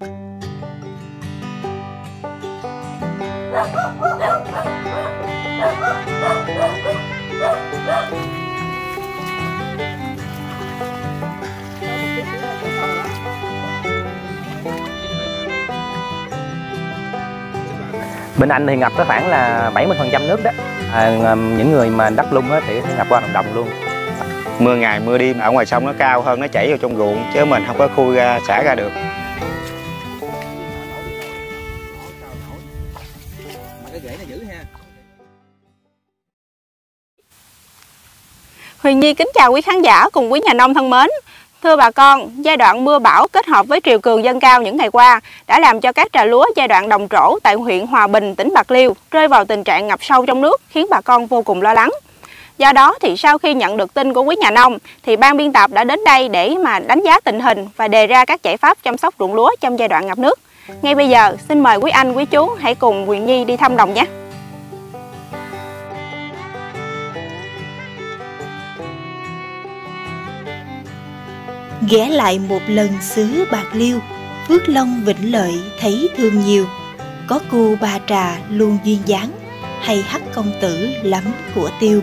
bên anh thì ngập có khoảng là 70% nước đó. À, những người mà đất lung á thì ngập qua đồng đồng luôn. Mưa ngày mưa đêm ở ngoài sông nó cao hơn nó chảy vào trong ruộng chứ mình không có khui ra xả ra được. Huyền Nhi kính chào quý khán giả cùng quý nhà nông thân mến. Thưa bà con, giai đoạn mưa bão kết hợp với triều cường dâng cao những ngày qua đã làm cho các trà lúa giai đoạn đồng trổ tại huyện Hòa Bình, tỉnh Bạc Liêu rơi vào tình trạng ngập sâu trong nước khiến bà con vô cùng lo lắng. Do đó thì sau khi nhận được tin của quý nhà nông thì ban biên tập đã đến đây để mà đánh giá tình hình và đề ra các giải pháp chăm sóc ruộng lúa trong giai đoạn ngập nước. Ngay bây giờ xin mời quý anh quý chú hãy cùng Huyền Nhi đi thăm đồng nhé. Ghé lại một lần xứ bạc liêu, phước long vĩnh lợi thấy thương nhiều. Có cô ba trà luôn duyên dáng, hay hắc công tử lắm của tiêu.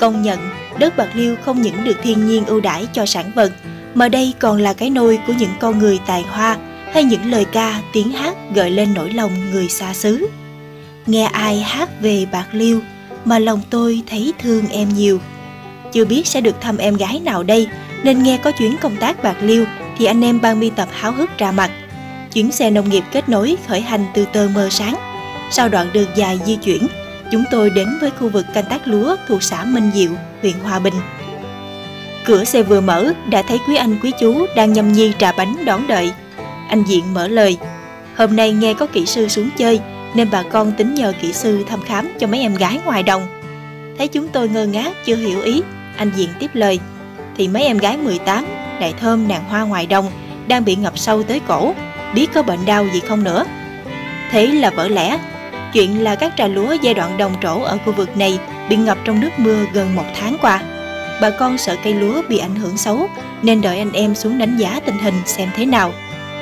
Công nhận, đất bạc liêu không những được thiên nhiên ưu đãi cho sản vật, mà đây còn là cái nôi của những con người tài hoa, hay những lời ca, tiếng hát gợi lên nỗi lòng người xa xứ. Nghe ai hát về bạc liêu mà lòng tôi thấy thương em nhiều. Chưa biết sẽ được thăm em gái nào đây nên nghe có chuyến công tác Bạc Liêu thì anh em ban biên tập háo hức ra mặt. Chuyến xe nông nghiệp kết nối khởi hành từ tờ mờ sáng. Sau đoạn đường dài di chuyển, chúng tôi đến với khu vực canh tác lúa thuộc xã Minh Diệu, huyện Hòa Bình. Cửa xe vừa mở đã thấy quý anh quý chú đang nhâm nhi trà bánh đón đợi. Anh Diện mở lời, hôm nay nghe có kỹ sư xuống chơi nên bà con tính nhờ kỹ sư thăm khám cho mấy em gái ngoài đồng. Thấy chúng tôi ngơ ngác chưa hiểu ý, anh Diện tiếp lời thì mấy em gái 18, đại thơm nàng hoa ngoài đồng đang bị ngập sâu tới cổ, biết có bệnh đau gì không nữa. Thế là vỡ lẽ, chuyện là các trà lúa giai đoạn đồng trổ ở khu vực này bị ngập trong nước mưa gần một tháng qua. Bà con sợ cây lúa bị ảnh hưởng xấu nên đợi anh em xuống đánh giá tình hình xem thế nào.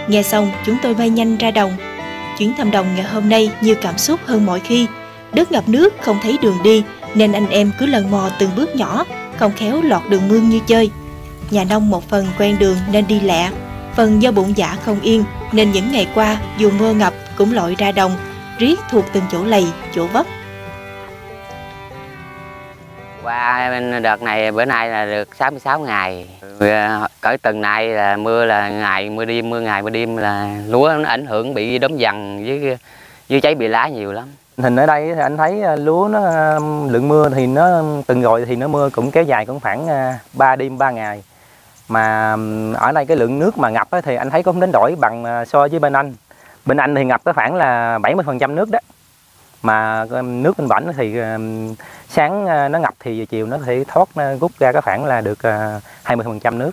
Nghe xong chúng tôi bay nhanh ra đồng. Chuyến thăm đồng ngày hôm nay nhiều cảm xúc hơn mọi khi. Đất ngập nước không thấy đường đi nên anh em cứ lần mò từng bước nhỏ không khéo lọt đường mương như chơi. Nhà nông một phần quen đường nên đi lẹ, phần do bụng dạ không yên nên những ngày qua dù mưa ngập cũng lội ra đồng, riết thuộc từng chỗ lầy, chỗ vấp. Qua đợt này bữa nay là được 66 ngày. Cỡ tuần này là mưa là ngày mưa đêm, mưa ngày mưa đêm là lúa nó ảnh hưởng bị đốm dằn với với cháy bị lá nhiều lắm hình ở đây thì anh thấy à, lúa nó à, lượng mưa thì nó, từng rồi thì nó mưa cũng kéo dài cũng khoảng à, 3 đêm 3 ngày. Mà ở đây cái lượng nước mà ngập thì anh thấy cũng đến đổi bằng so với bên anh. Bên anh thì ngập có khoảng là 70 phần trăm nước đó. Mà nước bên bển thì sáng nó ngập thì chiều nó thì thoát, nó rút ra có khoảng là được 20 phần trăm nước.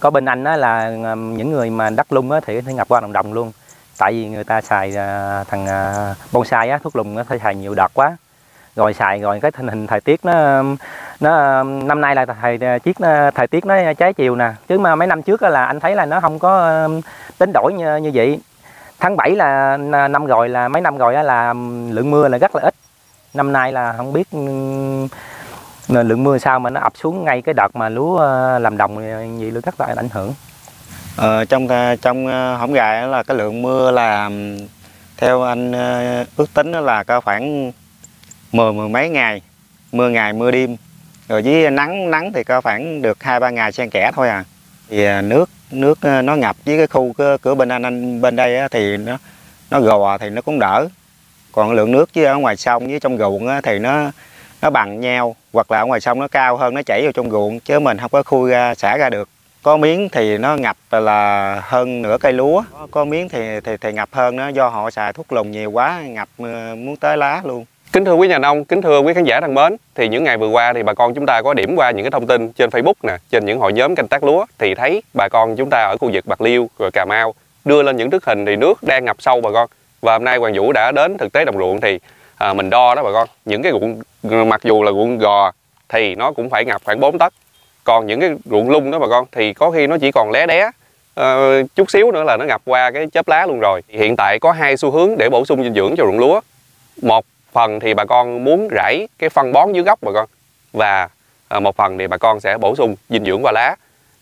Có bên anh đó là những người mà đất lung thì ngập qua đồng đồng luôn tại vì người ta xài uh, thằng uh, bonsai á thuốc lùng nó phải xài nhiều đợt quá. Rồi xài rồi cái tình hình thời tiết nó nó năm nay là thời à, tiết thời tiết nó trái chiều nè. Chứ mà mấy năm trước là anh thấy là nó không có tính đổi như, như vậy. Tháng 7 là năm rồi là mấy năm rồi là lượng mưa là rất là ít. Năm nay là không biết lượng mưa sao mà nó ập xuống ngay cái đợt mà lúa làm đồng gì luôn rất là ảnh hưởng. Ờ, trong trong ờ, hỏng hổng gài là cái lượng mưa là theo anh ờ, ước tính là có khoảng mười mười mấy ngày mưa ngày mưa đêm. Rồi với nắng nắng thì có khoảng được hai ba ngày xen kẽ thôi à. Thì ờ, nước nước nó ngập với cái khu cửa, cửa bên anh, anh bên đây thì nó nó gò thì nó cũng đỡ. Còn lượng nước với ở ngoài sông với trong ruộng thì nó nó bằng nhau hoặc là ở ngoài sông nó cao hơn nó chảy vào trong ruộng chứ mình không có khui ra xả ra được có miếng thì nó ngập là hơn nửa cây lúa. Có miếng thì thì, thì ngập hơn nó do họ xài thuốc lùng nhiều quá ngập ờ, muốn tới lá luôn. Kính thưa quý nhà nông, kính thưa quý khán giả thân mến, thì những ngày vừa qua thì bà con chúng ta có điểm qua những cái thông tin trên Facebook nè, trên những hội nhóm canh tác lúa thì thấy bà con chúng ta ở khu vực Bạc Liêu rồi Cà Mau đưa lên những bức hình thì nước đang ngập sâu bà con. Và hôm nay Hoàng Vũ đã đến thực tế đồng ruộng thì à, mình đo đó bà con, những cái ruộng mặc dù là ruộng gò thì nó cũng phải ngập khoảng 4 tấc còn những cái ruộng lung đó bà con thì có khi nó chỉ còn lé đé uh, chút xíu nữa là nó ngập qua cái chớp lá luôn rồi. Hiện tại có hai xu hướng để bổ sung dinh dưỡng cho ruộng lúa. Một phần thì bà con muốn rải cái phân bón dưới gốc bà con và uh, một phần thì bà con sẽ bổ sung dinh dưỡng qua lá.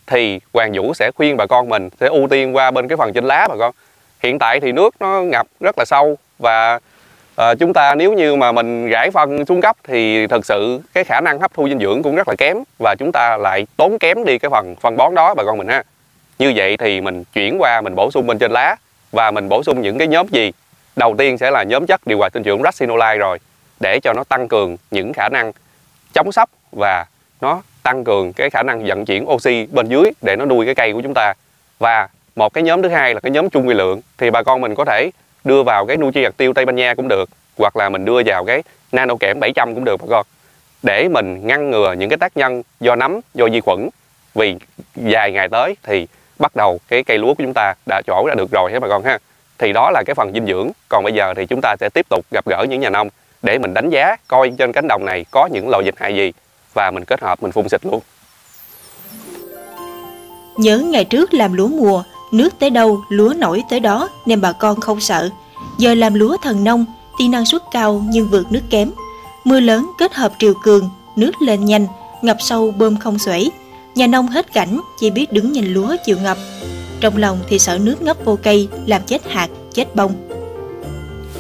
Thì Hoàng Vũ sẽ khuyên bà con mình sẽ ưu tiên qua bên cái phần trên lá bà con. Hiện tại thì nước nó ngập rất là sâu và à, chúng ta nếu như mà mình rải phân xuống cấp thì thực sự cái khả năng hấp thu dinh dưỡng cũng rất là kém và chúng ta lại tốn kém đi cái phần phân bón đó bà con mình ha. Như vậy thì mình chuyển qua mình bổ sung bên trên lá và mình bổ sung những cái nhóm gì? Đầu tiên sẽ là nhóm chất điều hòa sinh dưỡng racinolite rồi để cho nó tăng cường những khả năng chống sốc và nó tăng cường cái khả năng vận chuyển oxy bên dưới để nó nuôi cái cây của chúng ta. Và một cái nhóm thứ hai là cái nhóm trung vi lượng thì bà con mình có thể đưa vào cái Nutri hạt tiêu Tây Ban Nha cũng được hoặc là mình đưa vào cái nano kẽm 700 cũng được bà con để mình ngăn ngừa những cái tác nhân do nấm do vi khuẩn vì vài ngày tới thì bắt đầu cái cây lúa của chúng ta đã trổ ra được rồi hết bà con ha? Thì đó là cái phần dinh dưỡng. Còn bây giờ thì chúng ta sẽ tiếp tục gặp gỡ những nhà nông để mình đánh giá coi trên cánh đồng này có những loại dịch hại gì và mình kết hợp mình phun xịt luôn. Nhớ ngày trước làm lúa mùa, nước tới đâu lúa nổi tới đó nên bà con không sợ. Giờ làm lúa thần nông thì năng suất cao nhưng vượt nước kém. Mưa lớn kết hợp triều cường, nước lên nhanh, ngập sâu bơm không xuể. Nhà nông hết cảnh chỉ biết đứng nhìn lúa chịu ngập. Trong lòng thì sợ nước ngấp vô cây làm chết hạt, chết bông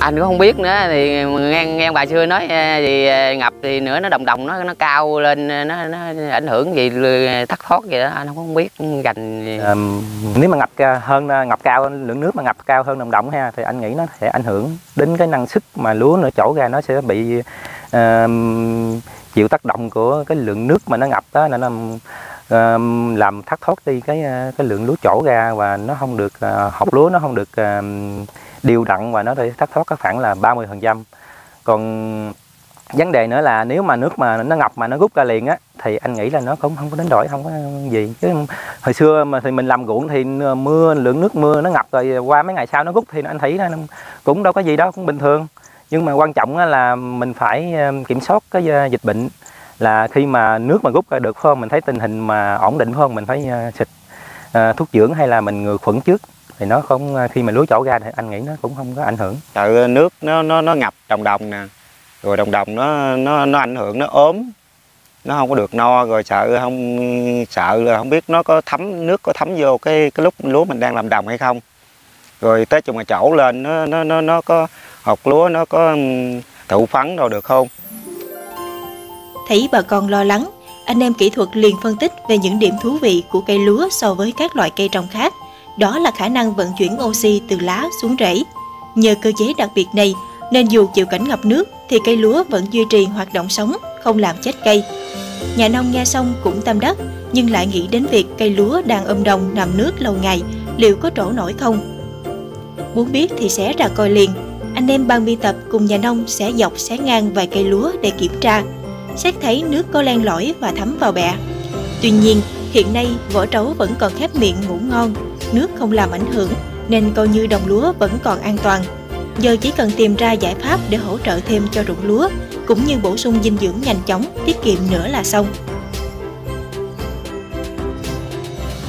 anh cũng không biết nữa thì nghe nghe bà xưa nói à, thì à, ngập thì nữa nó đồng đồng nó nó cao lên à, nó, nó ảnh hưởng gì thất thoát gì đó anh không biết gành gì. À, nếu mà ngập hơn ngập cao lượng nước mà ngập cao hơn đồng đồng ha thì anh nghĩ nó sẽ ảnh hưởng đến cái năng suất mà lúa nó chỗ ra nó sẽ bị uh, chịu tác động của cái lượng nước mà nó ngập đó nên là ờ, làm thất thoát đi cái cái lượng lúa chỗ ra và nó không được học lúa nó không được uh, đều đặn và nó thất thoát có khoảng là 30% còn vấn đề nữa là nếu mà nước mà nó ngập mà nó rút ra liền á, thì anh nghĩ là nó cũng không có đến đổi, không có gì. Chứ hồi xưa mà thì mình làm ruộng thì mưa, lượng nước mưa nó ngập rồi qua mấy ngày sau nó rút thì anh thấy nó cũng đâu có gì đó cũng bình thường. Nhưng mà quan trọng là mình phải kiểm soát cái ờ, dịch bệnh. Là khi mà nước mà rút ra được, phải không? Mình thấy tình hình mà ổn định, phải không? Mình phải ờ, xịt ờ, thuốc dưỡng hay là mình ngừa khuẩn trước thì nó không khi mà lúa trổ ra thì anh nghĩ nó cũng không có ảnh hưởng. Sợ nước nó nó nó ngập đồng đồng nè. Rồi đồng đồng nó nó nó ảnh hưởng nó ốm. Nó không có được no rồi sợ không sợ là không biết nó có thấm nước có thấm vô cái cái lúc lúa mình đang làm đồng hay không. Rồi tới chừng mà trổ lên nó nó nó nó có hột lúa nó có thụ phấn đâu được không? Thấy bà con lo lắng, anh em kỹ thuật liền phân tích về những điểm thú vị của cây lúa so với các loại cây trồng khác. Đó là khả năng vận chuyển oxy từ lá xuống rễ. Nhờ cơ chế đặc biệt này, nên dù chịu cảnh ngập nước thì cây lúa vẫn duy trì hoạt động sống, không làm chết cây. Nhà nông nghe xong cũng tâm đắc, nhưng lại nghĩ đến việc cây lúa đang ôm đồng nằm nước lâu ngày, liệu có trổ nổi không? Muốn biết thì sẽ ra coi liền. Anh em ban biên tập cùng nhà nông sẽ dọc xé ngang vài cây lúa để kiểm tra xét thấy nước có len lỏi và thấm vào bẹ. Tuy nhiên, hiện nay vỏ trấu vẫn còn khép miệng ngủ ngon, nước không làm ảnh hưởng nên coi như đồng lúa vẫn còn an toàn. Giờ chỉ cần tìm ra giải pháp để hỗ trợ thêm cho ruộng lúa, cũng như bổ sung dinh dưỡng nhanh chóng, tiết kiệm nữa là xong.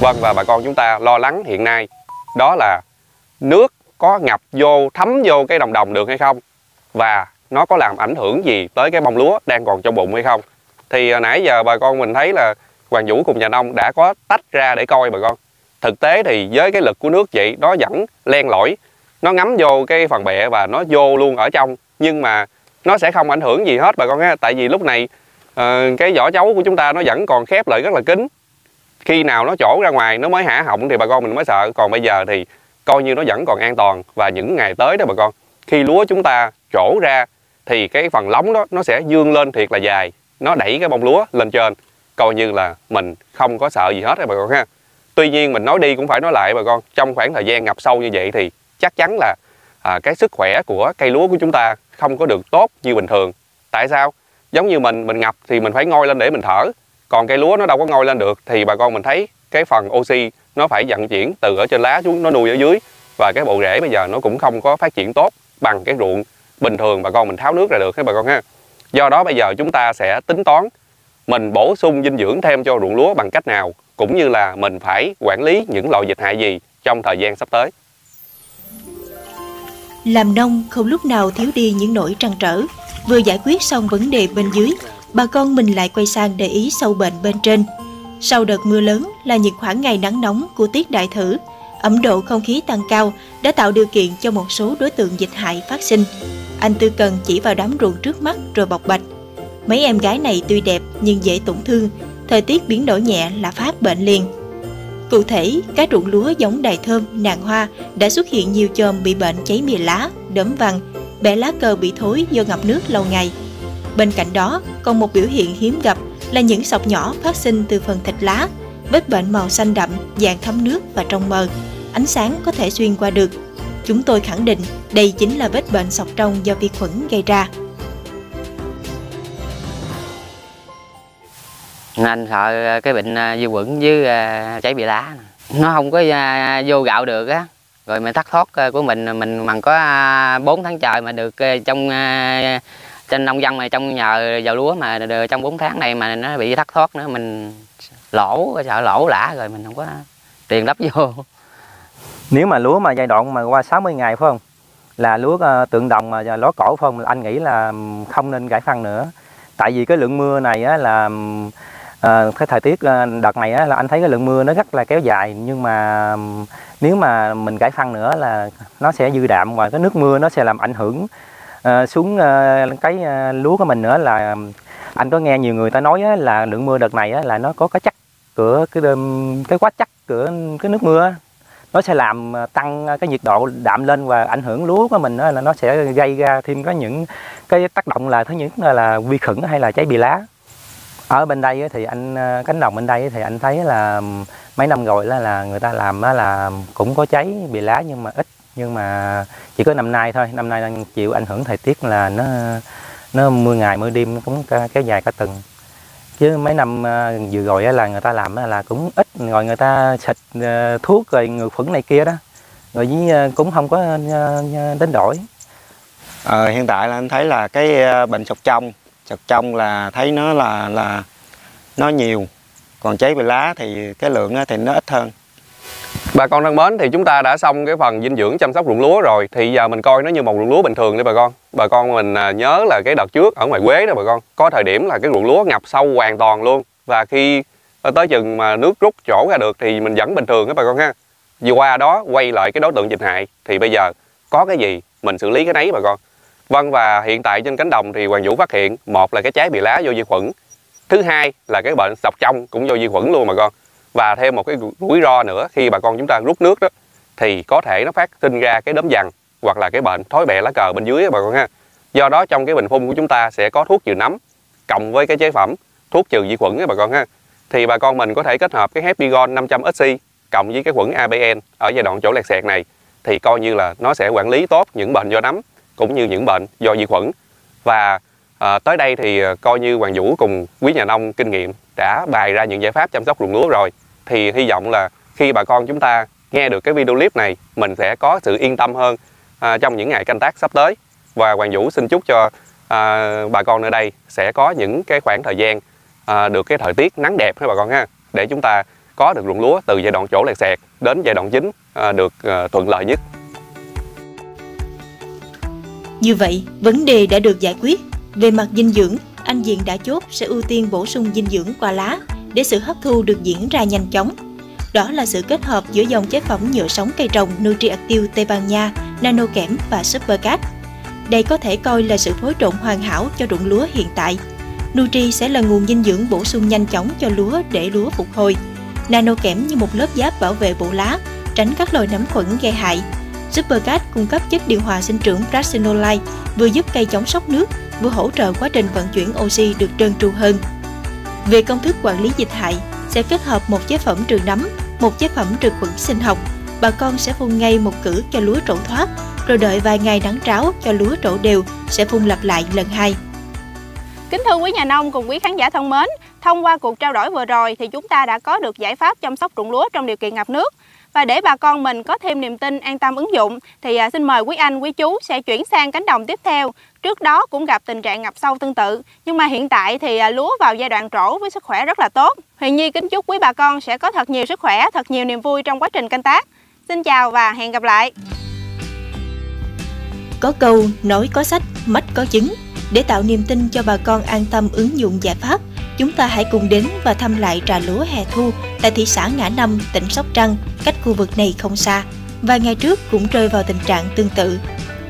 Vâng và bà con chúng ta lo lắng hiện nay đó là nước có ngập vô thấm vô cái đồng đồng được hay không và nó có làm ảnh hưởng gì tới cái bông lúa đang còn trong bụng hay không thì à, nãy giờ bà con mình thấy là Hoàng Vũ cùng nhà nông đã có tách ra để coi bà con thực tế thì với cái lực của nước vậy nó vẫn len lỏi nó ngấm vô cái phần bẹ và nó vô luôn ở trong. Nhưng mà nó sẽ không ảnh hưởng gì hết bà con ha. Tại vì lúc này uh, cái vỏ chấu của chúng ta nó vẫn còn khép lại rất là kín. Khi nào nó trổ ra ngoài nó mới hả họng thì bà con mình mới sợ. Còn bây giờ thì coi như nó vẫn còn an toàn. Và những ngày tới đó bà con khi lúa chúng ta trổ ra thì cái phần lóng đó nó sẽ dương lên thiệt là dài. Nó đẩy cái bông lúa lên trên. Coi như là mình không có sợ gì hết rồi bà con ha tuy nhiên mình nói đi cũng phải nói lại bà con trong khoảng thời gian ngập sâu như vậy thì chắc chắn là à, cái sức khỏe của cây lúa của chúng ta không có được tốt như bình thường. Tại sao? Giống như mình mình ngập thì mình phải ngoi lên để mình thở. Còn cây lúa nó đâu có ngoi lên được thì bà con mình thấy cái phần oxy nó phải vận chuyển từ ở trên lá xuống nó nuôi ở dưới. Và cái bộ rễ bây giờ nó cũng không có phát triển tốt bằng cái ruộng bình thường bà con mình tháo nước ra được các bà con ha? Do đó bây giờ chúng ta sẽ tính toán mình bổ sung dinh dưỡng thêm cho ruộng lúa bằng cách nào cũng như là mình phải quản lý những loại dịch hại gì trong thời gian sắp tới. Làm nông không lúc nào thiếu đi những nỗi trăn trở. Vừa giải quyết xong vấn đề bên dưới, bà con mình lại quay sang để ý sâu bệnh bên trên. Sau đợt mưa lớn là những khoảng ngày nắng nóng của tiết đại thử, ẩm độ không khí tăng cao đã tạo điều kiện cho một số đối tượng dịch hại phát sinh. Anh Tư Cần chỉ vào đám ruộng trước mắt rồi bộc bạch. Mấy em gái này tuy đẹp nhưng dễ tổn thương, thời tiết biến đổi nhẹ là phát bệnh liền. Cụ thể, các ruộng lúa giống đài thơm, nàng hoa đã xuất hiện nhiều chòm bị bệnh cháy mìa lá, đấm vàng, bẻ lá cờ bị thối do ngập nước lâu ngày. Bên cạnh đó, còn một biểu hiện hiếm gặp là những sọc nhỏ phát sinh từ phần thịt lá, vết bệnh màu xanh đậm, dạng thấm nước và trong mờ. Ánh sáng có thể xuyên qua được. Chúng tôi khẳng định đây chính là vết bệnh sọc trong do vi khuẩn gây ra. Nên sợ cái bệnh à, vi khuẩn với à, cháy bị lá. Nó không có à, vô gạo được á. Rồi mình thắt thoát của mình mình bằng có 4 tháng trời mà được trong trên nông dân mà trong nhờ vào lúa mà trong 4 tháng này mà nó bị thất thoát nữa mình lỗ sợ lỗ lã rồi mình không có tiền đắp vô nếu mà lúa mà giai đoạn mà qua 60 ngày phải không là lúa tượng đồng mà ló cổ phải không anh nghĩ là không nên gãy phân nữa tại vì cái lượng mưa này á, là uh, cái thời tiết ờ, đợt này á, là anh thấy cái lượng mưa nó rất là kéo dài nhưng mà nếu mà mình cải phân nữa là nó sẽ dư đạm và cái nước mưa nó sẽ làm ảnh hưởng à, xuống à, cái à, lúa của mình nữa là anh có nghe nhiều người ta nói á, là lượng mưa đợt này á, là nó có cái chắc của cái cái quá chắc của cái nước mưa nó sẽ làm tăng cái nhiệt độ đạm lên và ảnh hưởng lúa của mình đó, là nó sẽ gây ra thêm có những cái tác động là thứ nhất là vi khuẩn hay là cháy bì lá ở bên đây thì anh ờ, cánh đồng bên đây thì anh thấy là mấy năm rồi là, là người ta làm là cũng có cháy bị lá nhưng mà ít nhưng mà chỉ có năm nay thôi. Năm nay đang chịu ảnh hưởng thời tiết là nó nó mưa ngày mưa đêm nó cũng kéo dài cả tuần. Chứ mấy năm ờ, vừa rồi là người ta làm là cũng ít rồi người ta xịt ờ, thuốc rồi ngừa khuẩn này kia đó. Rồi với cũng không có đến đổi. Ờ, hiện tại là anh thấy là cái bệnh sọc trong chọc trong là thấy nó là là nó nhiều. Còn cháy về lá thì cái lượng thì nó ít hơn. Bà con thân mến thì chúng ta đã xong cái phần dinh dưỡng chăm sóc ruộng lúa rồi. Thì giờ mình coi nó như một ruộng lúa bình thường đi bà con. Bà con mình à, nhớ là cái đợt trước ở ngoài Quế đó bà con, Có thời điểm là cái ruộng lúa ngập sâu hoàn toàn luôn. Và khi tới chừng mà nước rút chỗ ra được thì mình vẫn bình thường đó bà con ha. Vừa qua đó quay lại cái đối tượng dịch hại. Thì bây giờ có cái gì mình xử lý cái đấy bà con. Vâng và hiện tại trên cánh đồng thì Hoàng Vũ phát hiện, Một là cái trái bị lá do vi khuẩn, Thứ hai là cái bệnh sọc trong cũng do vi khuẩn luôn bà con. Và thêm một cái rủi ro nữa, khi bà con chúng ta rút nước đó, thì có thể nó phát sinh ra cái đốm vằn hoặc là cái bệnh thối bẹ lá cờ bên dưới bà con ha. Do đó trong cái bình phun của chúng ta sẽ có thuốc trừ nấm cộng với cái chế phẩm thuốc trừ vi khuẩn bà con ha. Thì bà con mình có thể kết hợp cái Happygon 500 SC cộng với cái khuẩn ABN ở giai đoạn chỗ lẹt xẹt này, thì coi như là nó sẽ quản lý tốt những bệnh do nấm cũng như những bệnh do vi khuẩn. Và à, tới đây thì ờ, coi như Hoàng Vũ cùng quý nhà nông kinh nghiệm đã bày ra những giải pháp chăm sóc ruộng lúa rồi. Thì hy vọng là khi bà con chúng ta nghe được cái video clip này mình sẽ có sự yên tâm hơn à, trong những ngày canh tác sắp tới. Và Hoàng Vũ xin chúc cho à, bà con nơi đây sẽ có những cái khoảng thời gian à, được cái thời tiết nắng đẹp ha bà con ha? Để chúng ta có được ruộng lúa từ giai đoạn chỗ lẹt xẹt đến giai đoạn chính à, được à, thuận lợi nhất. Như vậy, vấn đề đã được giải quyết. Về mặt dinh dưỡng, anh Diện đã chốt sẽ ưu tiên bổ sung dinh dưỡng qua lá để sự hấp thu được diễn ra nhanh chóng. Đó là sự kết hợp giữa dòng chế phẩm nhựa sống cây trồng NutriActive Tây Ban Nha, Nano Kẽm và Supercat. Đây có thể coi là sự phối trộn hoàn hảo cho ruộng lúa hiện tại. Nutri sẽ là nguồn dinh dưỡng bổ sung nhanh chóng cho lúa để lúa phục hồi. Nano kẽm như một lớp giáp bảo vệ bộ lá, tránh các loài nấm khuẩn gây hại. Supercat cung cấp chất điều hòa sinh trưởng Prasinolite, vừa giúp cây chống sốc nước, vừa hỗ trợ quá trình vận chuyển oxy được trơn tru hơn. Về công thức quản lý dịch hại, sẽ kết hợp một chế phẩm trừ nấm, một chế phẩm trừ khuẩn sinh học. Bà con sẽ phun ngay một cử cho lúa trổ thoát, rồi đợi vài ngày nắng ráo cho lúa trổ đều, sẽ phun lặp lại lần hai. Kính thưa quý nhà nông cùng quý khán giả thân mến, thông qua cuộc trao đổi vừa rồi thì chúng ta đã có được giải pháp chăm sóc ruộng lúa trong điều kiện ngập nước. Và để bà con mình có thêm niềm tin an tâm ứng dụng thì à, xin mời quý anh, quý chú sẽ chuyển sang cánh đồng tiếp theo. Trước đó cũng gặp tình trạng ngập sâu tương tự, nhưng mà hiện tại thì à, lúa vào giai đoạn trổ với sức khỏe rất là tốt. Huyền Nhi kính chúc quý bà con sẽ có thật nhiều sức khỏe, thật nhiều niềm vui trong quá trình canh tác. Xin chào và hẹn gặp lại. Có câu nói có sách, mách có chứng. Để tạo niềm tin cho bà con an tâm ứng dụng giải pháp, chúng ta hãy cùng đến và thăm lại trà lúa hè thu tại thị xã Ngã Năm, tỉnh Sóc Trăng, cách khu vực này không xa. Vài ngày trước cũng rơi vào tình trạng tương tự.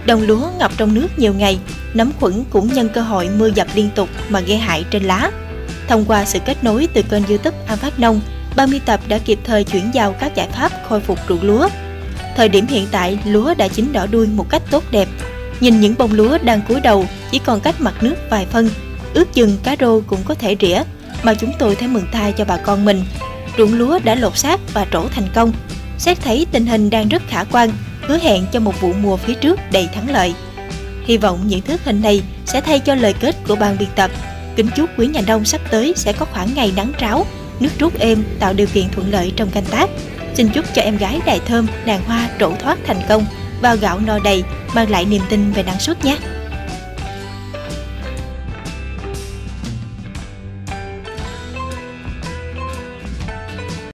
Đồng lúa ngập trong nước nhiều ngày, nấm khuẩn cũng nhân cơ hội mưa dập liên tục mà gây hại trên lá. Thông qua sự kết nối từ kênh youtube An Phát Nông, ban biên tập đã kịp thời chuyển giao các giải pháp khôi phục ruộng lúa. Thời điểm hiện tại, lúa đã chín đỏ đuôi một cách tốt đẹp. Nhìn những bông lúa đang cúi đầu chỉ còn cách mặt nước vài phân, ước chừng cá rô cũng có thể rỉa, mà chúng tôi thấy mừng thai cho bà con mình. Ruộng lúa đã lột xác và trổ thành công. Xét thấy tình hình đang rất khả quan, hứa hẹn cho một vụ mùa phía trước đầy thắng lợi. Hy vọng những thước hình này sẽ thay cho lời kết của ban biên tập. Kính chúc quý nhà nông sắp tới sẽ có khoảng ngày nắng ráo, nước rút êm tạo điều kiện thuận lợi trong canh tác. Xin chúc cho em gái đài thơm, nàng hoa trổ thoát thành công, vào gạo no đầy, mang lại niềm tin về năng suất nhé.